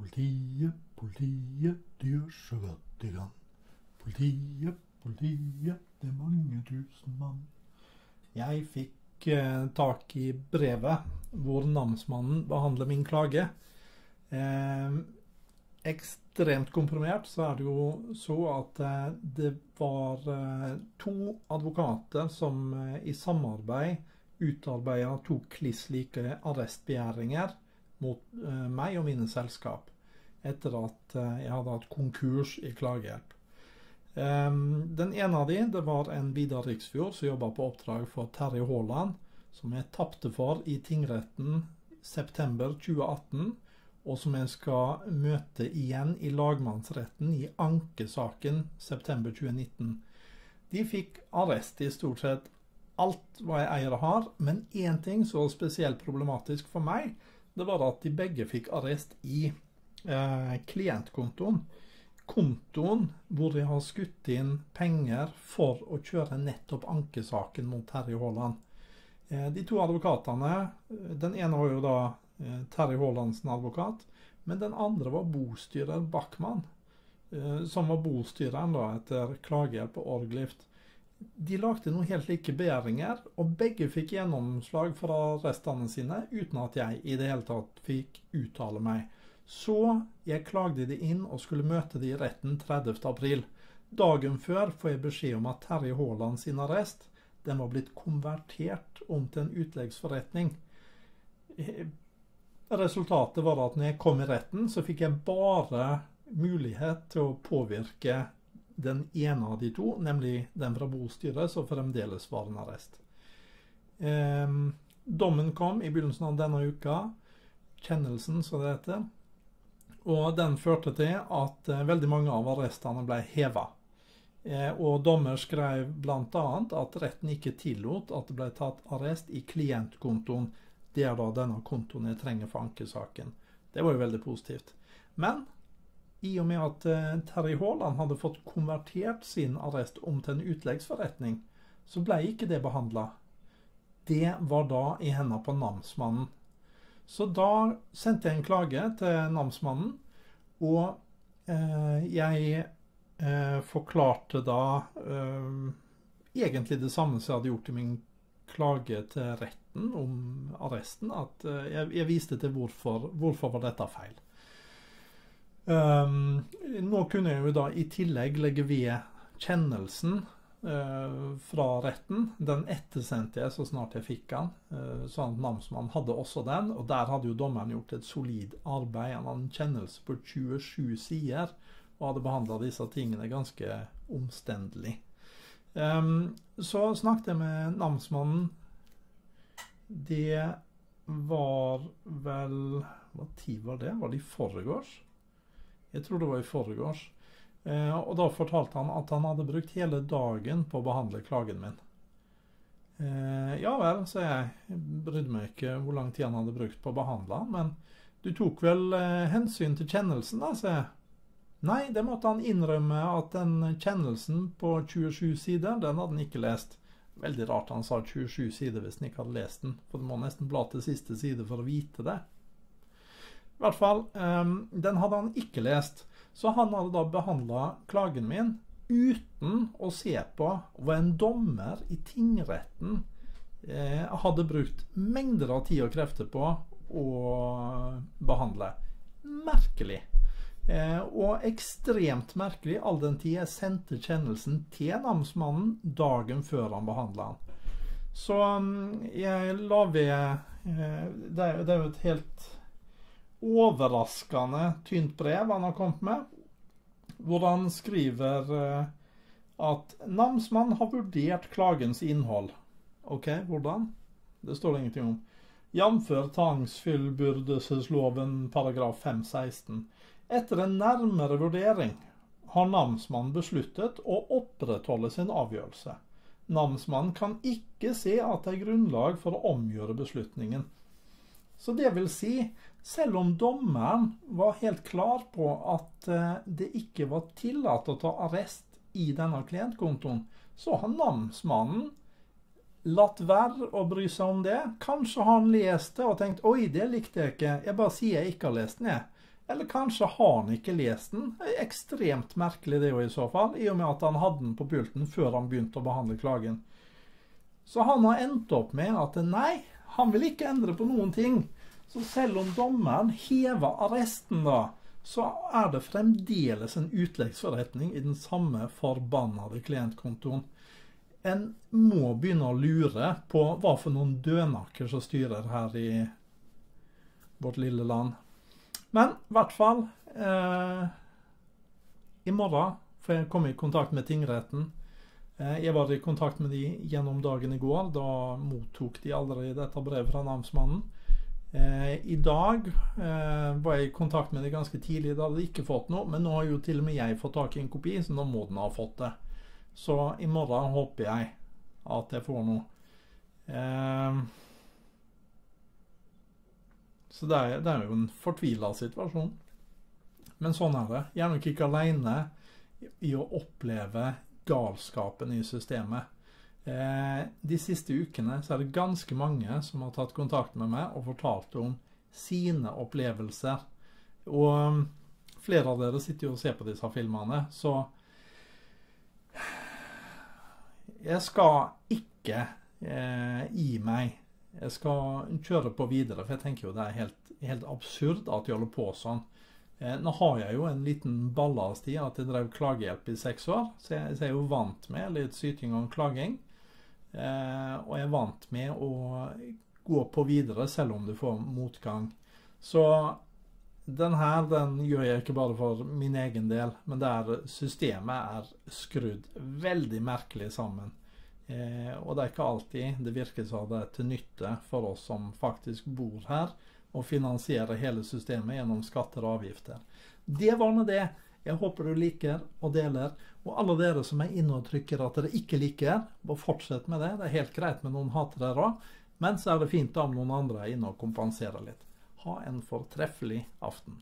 Politiet, politiet, de gjør så godt de kan. Politiet, politiet, det er mange tusen mann. Jeg fikk eh, tak i brevet hvor namsmannen behandler min klage. Eh, ekstremt komprimert så er det jo så at eh, det var eh, to advokater som eh, i samarbeid utarbeida to kliss like arrestbegjæringer mot eh, meg og mine selskap etter at eh, jeg hadde hatt konkurs i klagehjelp. Um, den ene av de, det var en Vidar Riksfjord som jobba på oppdrag for Terje Haaland, som jeg tapte for i tingretten september 2018, og som jeg skal møte igjen i lagmannsretten i ankesaken september 2019. De fikk arrest i stort sett alt hva jeg eier og har, men én ting var spesielt problematisk for meg, det var at de begge fikk arrest i eh, klientkontoen kontoen hvor de har skutt inn penger for å kjøre nettopp ankesaken mot Terje Haaland. Eh, de to advokatene, eh, den ene var jo da eh, Terje Haalandsen advokat, men den andre var bostyrer Backman, som var bostyreren da etter klagehjelp og orglift. De lagde noen helt like begjæringer, og begge fikk gjennomslag fra arrestene sine uten at jeg i det hele tatt fikk uttale meg. Så jeg klagde de inn og skulle møte de i retten 30. april. Dagen før får jeg beskjed om at Terje Haaland sin arrest den var blitt konvertert om til en utleggsforretning. Resultatet var at når jeg kom i retten, så fikk jeg bare mulighet til å påvirke den ene av de to, nemlig den fra bostyret, som fremdeles var en arrest. Eh, dommen kom i begynnelsen av denne uka. Kjennelsen, som det heter. Og den førte til at eh, veldig mange av arrestene ble heva. Eh, og dommer skrev bl.a. at retten ikke tillot at det ble tatt arrest i klientkontoen. Det er da denne kontoen jeg trenger for ankesaken. Det var jo veldig positivt. Men i og med at Terry Haaland hadde fått konvertert sin arrest om til en utleggsforretning, så ble ikke det behandla. Det var da i hendene på namsmannen. Så da sendte jeg en klage til namsmannen, og eh, jeg eh, forklarte da eh, egentlig det samme som jeg hadde gjort i min klage til retten om arresten. At eh, jeg, jeg, viste til hvorfor, hvorfor var dette feil. Um, nå kunne jeg jo da i tillegg legge ved kjennelsen uh, fra retten. Den ettersendte jeg så snart jeg fikk den. Uh, sånn at namsmannen hadde også den. Og der hadde jo dommeren gjort et solid arbeid. Han hadde en kjennelse på 27 sider og hadde behandla disse tingene ganske omstendelig. Um, så snakket jeg med namsmannen. Det var vel tid var det? Var det i forgårs? Jeg tror det var i forgårs. Eh, og da fortalte han at han hadde brukt hele dagen på å behandle klagen min. Eh, ja vel, sa jeg. jeg. Brydde meg ikke hvor lang tid han hadde brukt på å behandle han, men du tok vel eh, hensyn til kjennelsen, da, sa jeg. Nei, det måtte han innrømme at den kjennelsen på 27 sider, den hadde han ikke lest. Veldig rart han sa 27 sider hvis han ikke hadde lest den, for du må nesten bla til siste side for å vite det. I hvert fall, den hadde han ikke lest. Så han hadde da behandla klagen min uten å se på hva en dommer i tingretten eh, hadde brukt mengder av tid og krefter på å behandle. Merkelig. Eh, og ekstremt merkelig all den tid jeg sendte kjennelsen til namsmannen dagen før han behandla den. Så um, jeg la ved eh, det er jo et helt overraskende tynt brev han har kommet med, hvor han skriver eh, at namsmann har vurdert klagens innhold. OK, hvordan? Det står det ingenting om. Jf. tvangsfullbyrdelsesloven paragraf 516. Etter en nærmere vurdering har namsmannen besluttet å opprettholde sin avgjørelse. Namsmannen kan ikke se at det er grunnlag for å omgjøre beslutningen. Så det vil si, selv om dommeren var helt klar på at eh, det ikke var tillatt å ta arrest i denne klientkontoen, så har namsmannen latt være å bry seg om det. Kanskje han lest det og tenkt 'oi, det likte jeg ikke', jeg bare sier jeg ikke har lest den, jeg. Eller kanskje har han ikke lest den. Det er ekstremt merkelig det jo i så fall, i og med at han hadde den på pulten før han begynte å behandle klagen. Så han har endt opp med at nei, han vil ikke endre på noen ting. Så selv om dommeren hever arresten, da, så er det fremdeles en utleggsforretning i den samme forbannede klientkontoen. En må begynne å lure på hva for noen dødnakker som styrer her i vårt lille land. Men i hvert fall eh, I morgen får jeg komme i kontakt med tingretten. Eh, jeg var i kontakt med de gjennom dagen i går. Da mottok de allerede dette brevet fra namsmannen. Eh, I dag eh, var jeg i kontakt med det ganske tidlig. Da hadde jeg ikke fått noe. Men nå har jo til og med jeg fått tak i en kopi, så nå må den ha fått det. Så i morgen håper jeg at jeg får noe. Eh, så det er, det er jo en fortvila situasjon. Men sånn er det. Jeg er nok ikke aleine i å oppleve galskapen i systemet. Eh, de siste ukene så er det ganske mange som har tatt kontakt med meg og fortalt om sine opplevelser. Og um, flere av dere sitter jo og ser på disse filmene, så Jeg skal ikke eh, gi meg. Jeg skal kjøre på videre, for jeg tenker jo det er helt, helt absurd at de holder på sånn. Eh, nå har jeg jo en liten ballast i at jeg drev klagehjelp i seks år, så jeg, så jeg er jo vant med litt syting og klaging. Eh, og er vant med å gå på videre selv om du får motgang. Så den her den gjør jeg ikke bare for min egen del, men der systemet er skrudd veldig merkelig sammen. Eh, og det er ikke alltid det virker som det er til nytte for oss som faktisk bor her, å finansiere hele systemet gjennom skatter og avgifter. Det var nå det. Jeg håper du liker og deler. Og alle dere som er inne og trykker at dere ikke liker, bare fortsett med det. Det er helt greit med noen hatere òg, men så er det fint om noen andre er inne og kompenserer litt. Ha en fortreffelig aften.